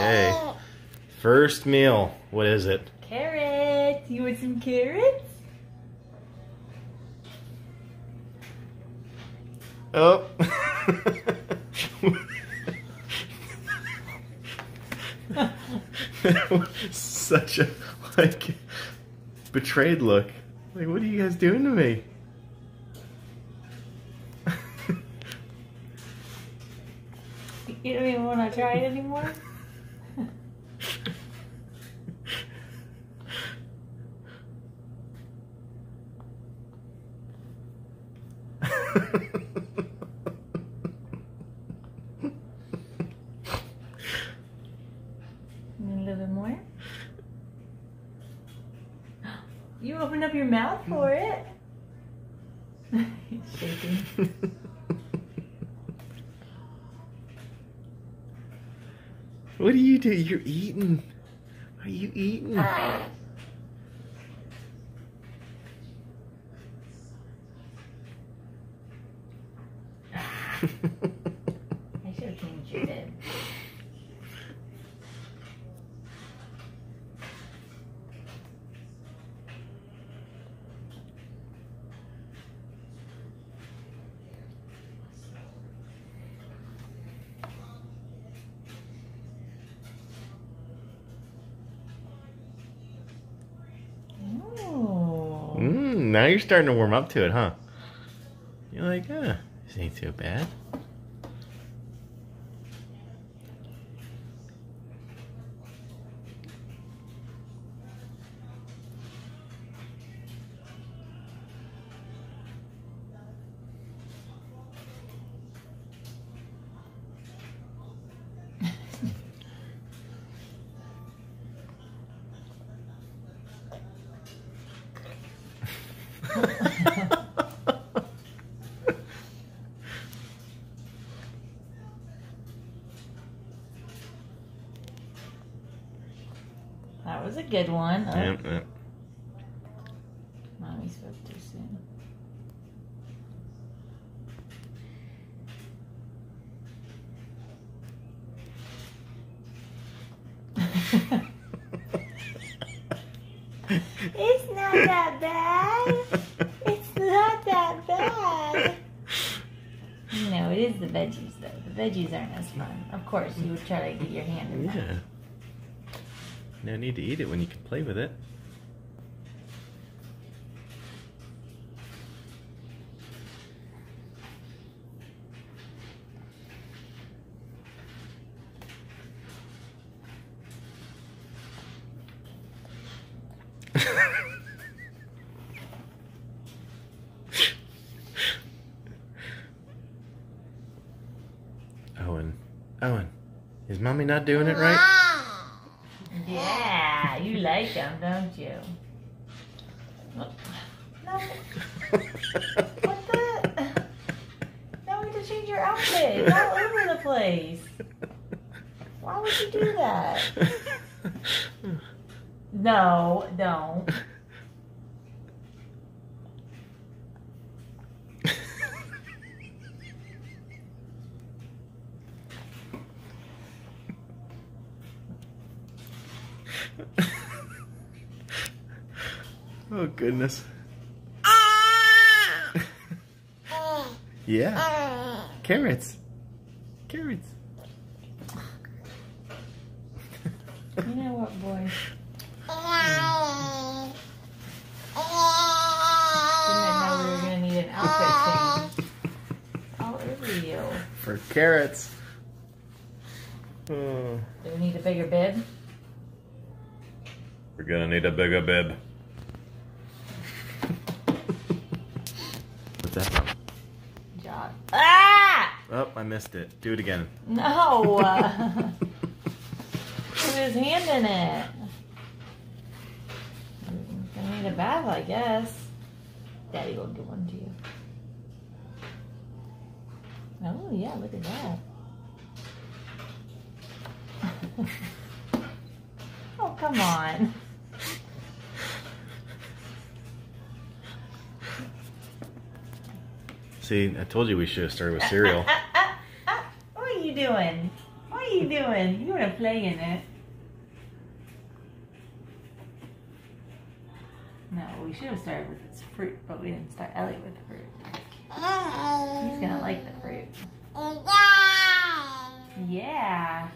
Okay. First meal. What is it? Carrots. You want some carrots? Oh. such a like betrayed look. Like, what are you guys doing to me? You don't even want to try it anymore? A little bit more. You opened up your mouth for hmm. it. He's shaking. what do you do? You're eating. Are you eating? Ah. I should have cleaned your bed. Oh. Mm, now you're starting to warm up to it, huh? You're like, ah, this ain't too bad. That was a good one. Oh, Yep, yep. Mommy spoke too soon. it's not that bad. It's not that bad. You know, it is the veggies though. The veggies aren't as fun. Of course, you would try to get your hand in that. No need to eat it when you can play with it. Owen. Owen. Is mommy not doing it right? Yeah, you like them, don't you? No. What the? Now we have to change your outfit. It's all over the place. Why would you do that? No, don't. oh goodness. Ah! yeah. Ah! Carrots. Carrots. You know what, boy? Didn't know we were gonna need an outfit. Ah! All over you. For carrots. Do we need a bigger bib? We're gonna need a bigger bib. What's that from? Jaws. Ah! Oh, I missed it. Do it again. No. Put his hand in it. Gonna need a bath, I guess. Daddy will give one to you. Oh yeah, look at that. oh come on. See, I told you we should have started with cereal. What are you doing? What What are you doing? You want to play in it? No, we should have started with its fruit, but we didn't start Ellie with the fruit. He's gonna like the fruit. Yeah.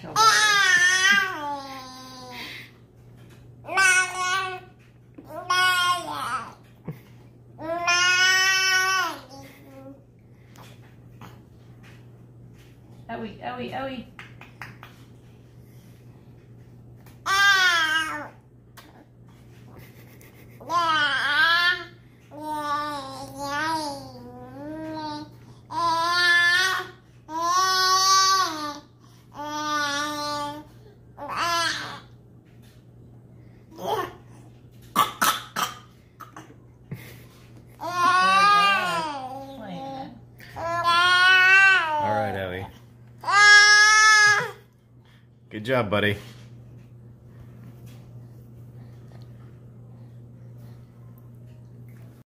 Actual body. Oh. Owie, owie, owie. Good job, buddy.